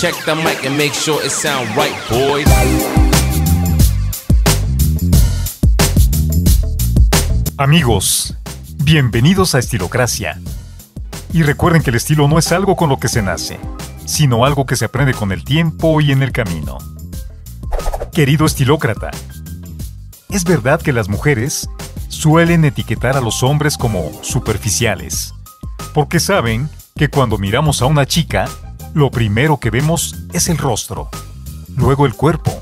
Check the mic and make sure it sound right, boys. Amigos, bienvenidos a Estilocracia. Y recuerden que el estilo no es algo con lo que se nace, sino algo que se aprende con el tiempo y en el camino. Querido estilócrata, es verdad que las mujeres suelen etiquetar a los hombres como superficiales, porque saben que cuando miramos a una chica, lo primero que vemos es el rostro, luego el cuerpo.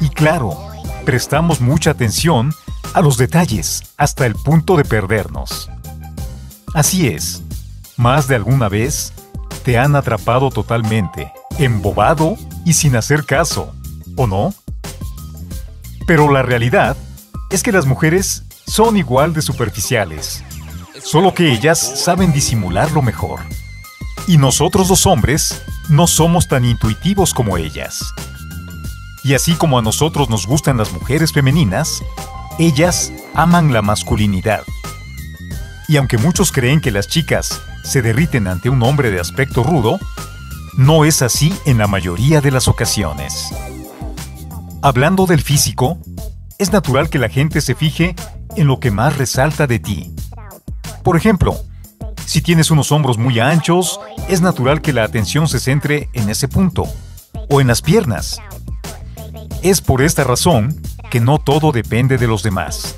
Y claro, prestamos mucha atención a los detalles hasta el punto de perdernos. Así es, más de alguna vez te han atrapado totalmente, embobado y sin hacer caso, ¿o no? Pero la realidad es que las mujeres son igual de superficiales, solo que ellas saben disimularlo mejor. Y nosotros los hombres no somos tan intuitivos como ellas. Y así como a nosotros nos gustan las mujeres femeninas, ellas aman la masculinidad. Y aunque muchos creen que las chicas se derriten ante un hombre de aspecto rudo, no es así en la mayoría de las ocasiones. Hablando del físico, es natural que la gente se fije en lo que más resalta de ti. Por ejemplo, si tienes unos hombros muy anchos, es natural que la atención se centre en ese punto, o en las piernas. Es por esta razón que no todo depende de los demás,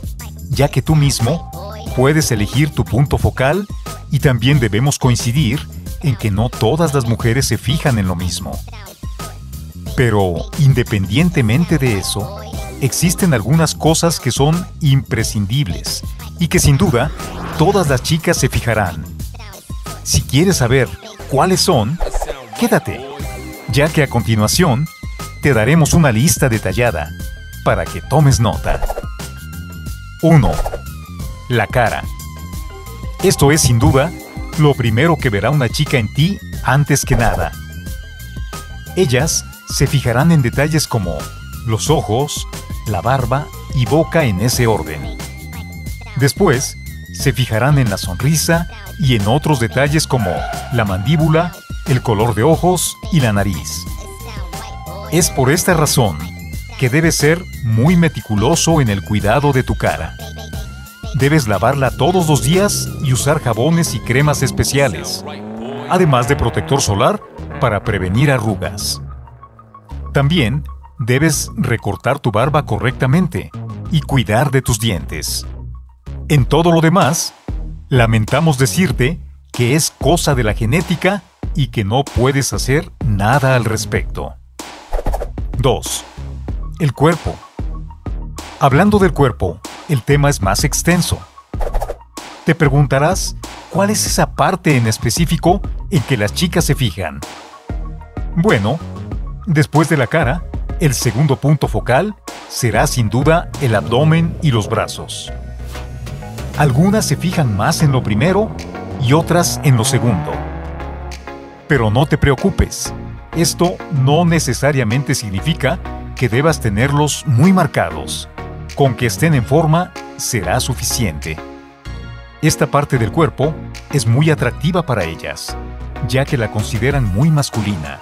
ya que tú mismo puedes elegir tu punto focal y también debemos coincidir en que no todas las mujeres se fijan en lo mismo. Pero, independientemente de eso, existen algunas cosas que son imprescindibles y que sin duda todas las chicas se fijarán. Si quieres saber cuáles son, quédate, ya que a continuación te daremos una lista detallada para que tomes nota. 1. La cara. Esto es sin duda lo primero que verá una chica en ti antes que nada. Ellas se fijarán en detalles como los ojos, la barba y boca en ese orden. Después, se fijarán en la sonrisa y en otros detalles como la mandíbula, el color de ojos y la nariz. Es por esta razón que debes ser muy meticuloso en el cuidado de tu cara. Debes lavarla todos los días y usar jabones y cremas especiales, además de protector solar para prevenir arrugas. También debes recortar tu barba correctamente y cuidar de tus dientes. En todo lo demás, lamentamos decirte que es cosa de la genética y que no puedes hacer nada al respecto. 2. El cuerpo. Hablando del cuerpo, el tema es más extenso. Te preguntarás, ¿cuál es esa parte en específico en que las chicas se fijan? Bueno, después de la cara, el segundo punto focal será sin duda el abdomen y los brazos. Algunas se fijan más en lo primero y otras en lo segundo. Pero no te preocupes, esto no necesariamente significa que debas tenerlos muy marcados. Con que estén en forma será suficiente. Esta parte del cuerpo es muy atractiva para ellas, ya que la consideran muy masculina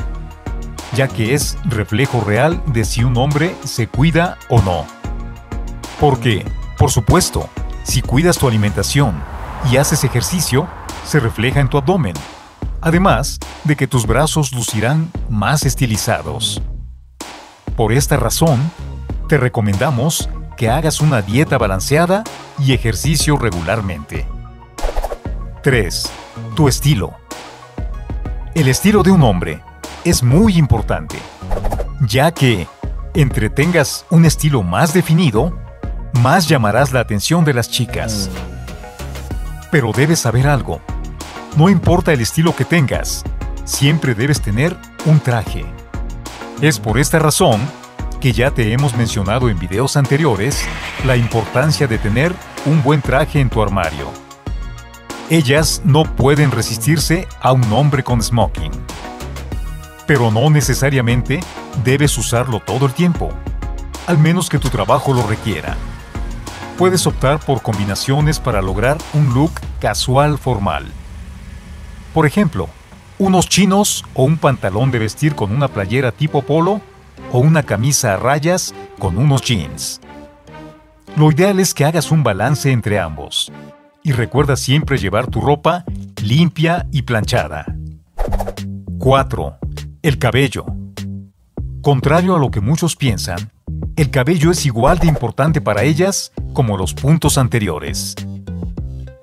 ya que es reflejo real de si un hombre se cuida o no. Porque, por supuesto, si cuidas tu alimentación y haces ejercicio, se refleja en tu abdomen, además de que tus brazos lucirán más estilizados. Por esta razón, te recomendamos que hagas una dieta balanceada y ejercicio regularmente. 3. Tu estilo. El estilo de un hombre es muy importante, ya que, entre tengas un estilo más definido, más llamarás la atención de las chicas. Pero debes saber algo. No importa el estilo que tengas, siempre debes tener un traje. Es por esta razón que ya te hemos mencionado en videos anteriores la importancia de tener un buen traje en tu armario. Ellas no pueden resistirse a un hombre con smoking pero no necesariamente debes usarlo todo el tiempo, al menos que tu trabajo lo requiera. Puedes optar por combinaciones para lograr un look casual formal. Por ejemplo, unos chinos o un pantalón de vestir con una playera tipo polo o una camisa a rayas con unos jeans. Lo ideal es que hagas un balance entre ambos y recuerda siempre llevar tu ropa limpia y planchada. 4. El cabello. Contrario a lo que muchos piensan, el cabello es igual de importante para ellas como los puntos anteriores.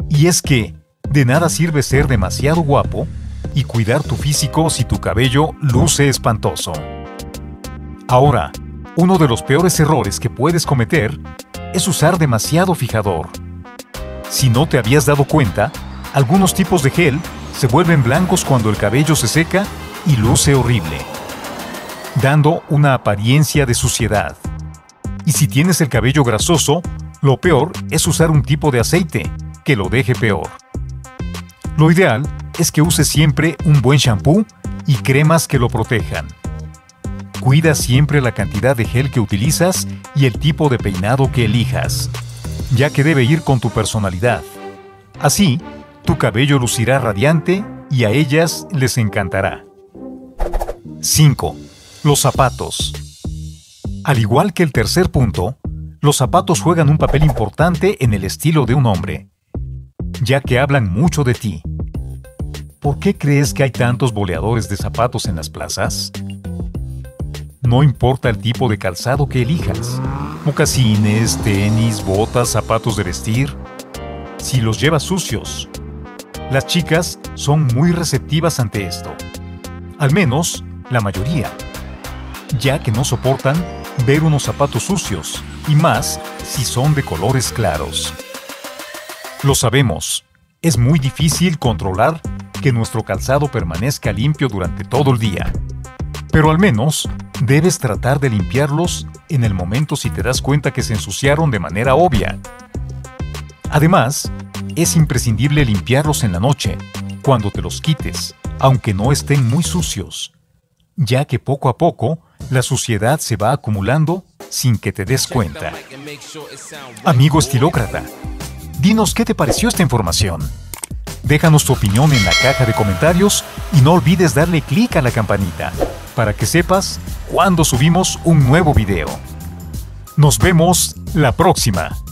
Y es que, de nada sirve ser demasiado guapo y cuidar tu físico si tu cabello luce espantoso. Ahora, uno de los peores errores que puedes cometer es usar demasiado fijador. Si no te habías dado cuenta, algunos tipos de gel se vuelven blancos cuando el cabello se seca y luce horrible, dando una apariencia de suciedad. Y si tienes el cabello grasoso, lo peor es usar un tipo de aceite que lo deje peor. Lo ideal es que uses siempre un buen shampoo y cremas que lo protejan. Cuida siempre la cantidad de gel que utilizas y el tipo de peinado que elijas, ya que debe ir con tu personalidad. Así, tu cabello lucirá radiante y a ellas les encantará. 5. Los zapatos. Al igual que el tercer punto, los zapatos juegan un papel importante en el estilo de un hombre, ya que hablan mucho de ti. ¿Por qué crees que hay tantos boleadores de zapatos en las plazas? No importa el tipo de calzado que elijas, mocasines, tenis, botas, zapatos de vestir, si los llevas sucios. Las chicas son muy receptivas ante esto. Al menos, la mayoría. Ya que no soportan ver unos zapatos sucios, y más si son de colores claros. Lo sabemos, es muy difícil controlar que nuestro calzado permanezca limpio durante todo el día. Pero al menos debes tratar de limpiarlos en el momento si te das cuenta que se ensuciaron de manera obvia. Además, es imprescindible limpiarlos en la noche, cuando te los quites, aunque no estén muy sucios, ya que poco a poco la suciedad se va acumulando sin que te des cuenta. Amigo estilócrata, dinos qué te pareció esta información. Déjanos tu opinión en la caja de comentarios y no olvides darle clic a la campanita para que sepas cuando subimos un nuevo video. Nos vemos la próxima.